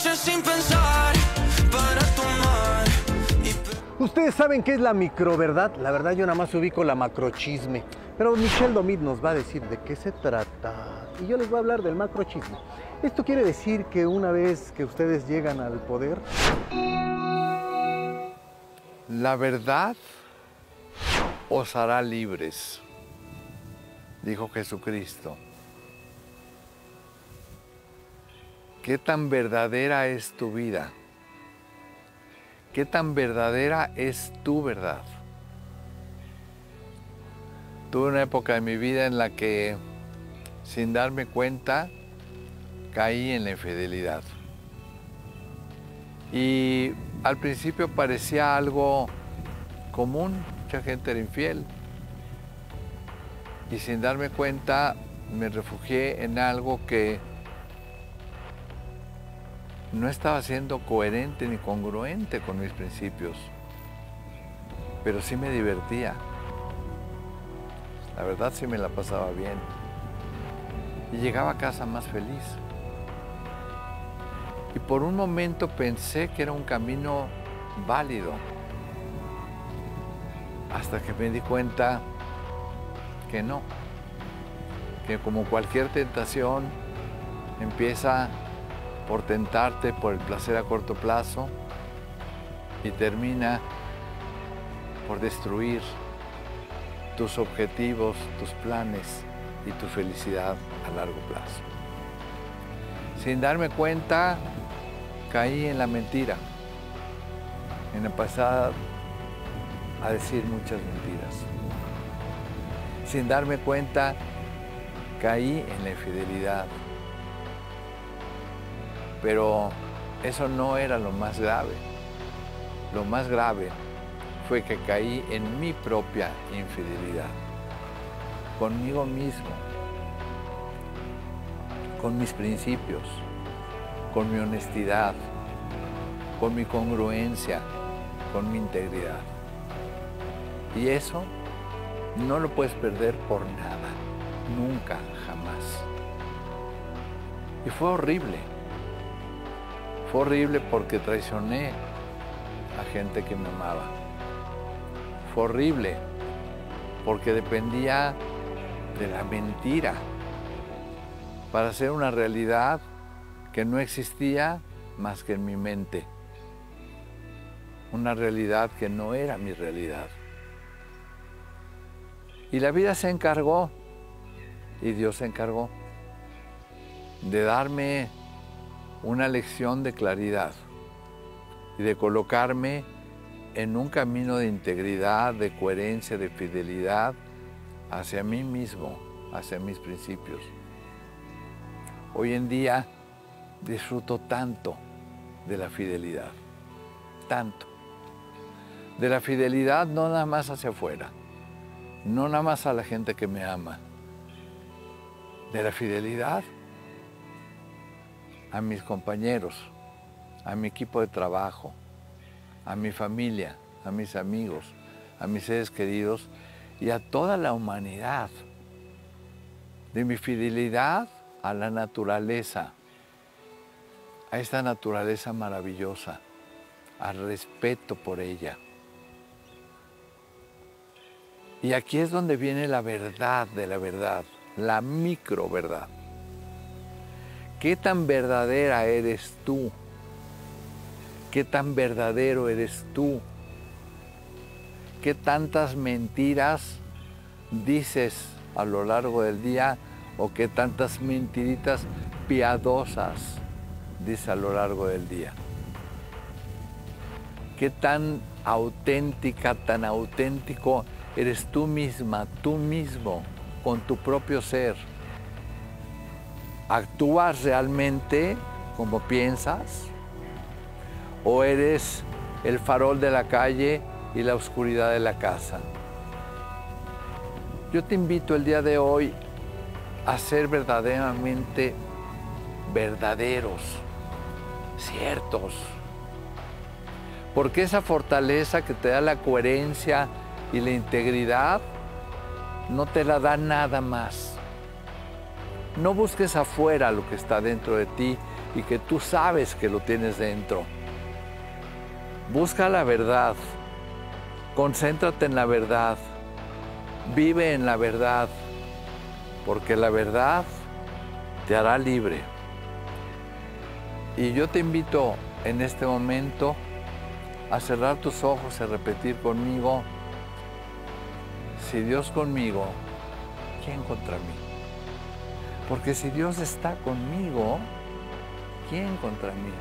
sin pensar para tomar. Ustedes saben qué es la microverdad. La verdad yo nada más ubico la macrochisme. Pero Michelle Domit nos va a decir de qué se trata. Y yo les voy a hablar del macrochisme. Esto quiere decir que una vez que ustedes llegan al poder, La verdad os hará libres, dijo Jesucristo. ¿Qué tan verdadera es tu vida? ¿Qué tan verdadera es tu verdad? Tuve una época de mi vida en la que, sin darme cuenta, caí en la infidelidad. Y al principio parecía algo común, mucha gente era infiel. Y sin darme cuenta me refugié en algo que no estaba siendo coherente ni congruente con mis principios, pero sí me divertía. La verdad sí me la pasaba bien. Y llegaba a casa más feliz. Y por un momento pensé que era un camino válido. Hasta que me di cuenta que no. Que como cualquier tentación empieza por tentarte por el placer a corto plazo y termina por destruir tus objetivos, tus planes y tu felicidad a largo plazo. Sin darme cuenta, caí en la mentira, en empezar a decir muchas mentiras. Sin darme cuenta, caí en la infidelidad. Pero eso no era lo más grave. Lo más grave fue que caí en mi propia infidelidad, conmigo mismo, con mis principios, con mi honestidad, con mi congruencia, con mi integridad. Y eso no lo puedes perder por nada, nunca, jamás. Y fue horrible. Fue horrible porque traicioné a gente que me amaba. Fue horrible porque dependía de la mentira para hacer una realidad que no existía más que en mi mente. Una realidad que no era mi realidad. Y la vida se encargó, y Dios se encargó, de darme una lección de claridad y de colocarme en un camino de integridad, de coherencia, de fidelidad hacia mí mismo, hacia mis principios. Hoy en día disfruto tanto de la fidelidad, tanto. De la fidelidad no nada más hacia afuera, no nada más a la gente que me ama, de la fidelidad a mis compañeros, a mi equipo de trabajo, a mi familia, a mis amigos, a mis seres queridos y a toda la humanidad. De mi fidelidad a la naturaleza, a esta naturaleza maravillosa, al respeto por ella. Y aquí es donde viene la verdad de la verdad, la micro verdad. ¿Qué tan verdadera eres tú? ¿Qué tan verdadero eres tú? ¿Qué tantas mentiras dices a lo largo del día o qué tantas mentiritas piadosas dices a lo largo del día? ¿Qué tan auténtica, tan auténtico eres tú misma, tú mismo, con tu propio ser? ¿Actúas realmente como piensas? ¿O eres el farol de la calle y la oscuridad de la casa? Yo te invito el día de hoy a ser verdaderamente verdaderos, ciertos. Porque esa fortaleza que te da la coherencia y la integridad no te la da nada más. No busques afuera lo que está dentro de ti y que tú sabes que lo tienes dentro. Busca la verdad, concéntrate en la verdad, vive en la verdad, porque la verdad te hará libre. Y yo te invito en este momento a cerrar tus ojos y repetir conmigo, si Dios conmigo, ¿quién contra mí? Porque si Dios está conmigo, ¿quién contra mí?